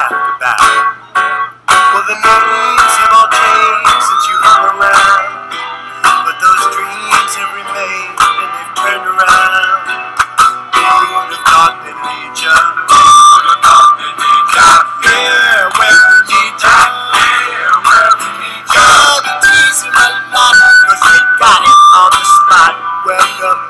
after that. Well, the names have all changed since you hung around, but those dreams have remained and they've turned around. Who would have thought they'd need ya? Would have thought they'd? Yeah, where we need ya? Yeah, where we need ya? The teasing a lot, cause we got it on the spot. Welcome.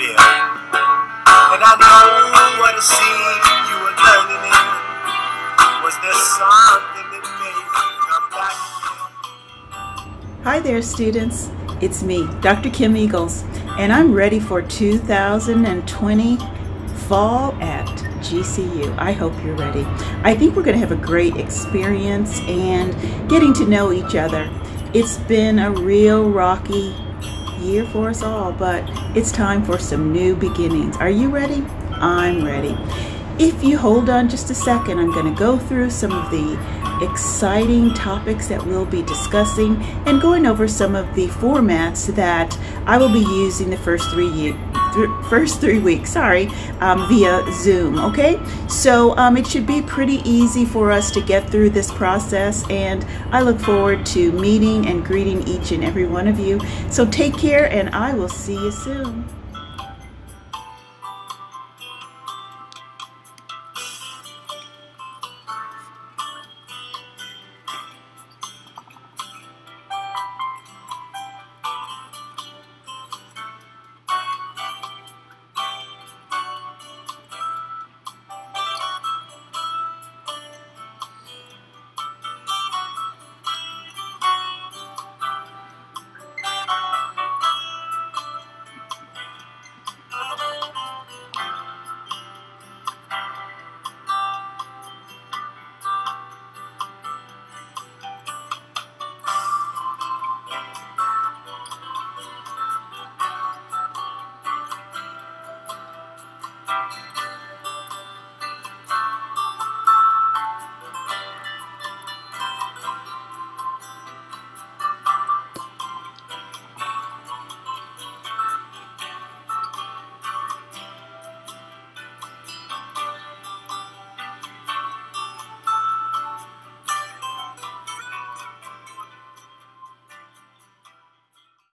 Been. And I know what you were in. Was there something that made you come back? Hi there, students. It's me, Dr. Kim Eagles, and I'm ready for 2020 fall at GCU. I hope you're ready. I think we're going to have a great experience and getting to know each other. It's been a real rocky year for us all, but it's time for some new beginnings. Are you ready? I'm ready. If you hold on just a second, I'm going to go through some of the exciting topics that we'll be discussing and going over some of the formats that I will be using the first three years th first three weeks, sorry, um, via Zoom, okay? So um, it should be pretty easy for us to get through this process and I look forward to meeting and greeting each and every one of you. So take care and I will see you soon.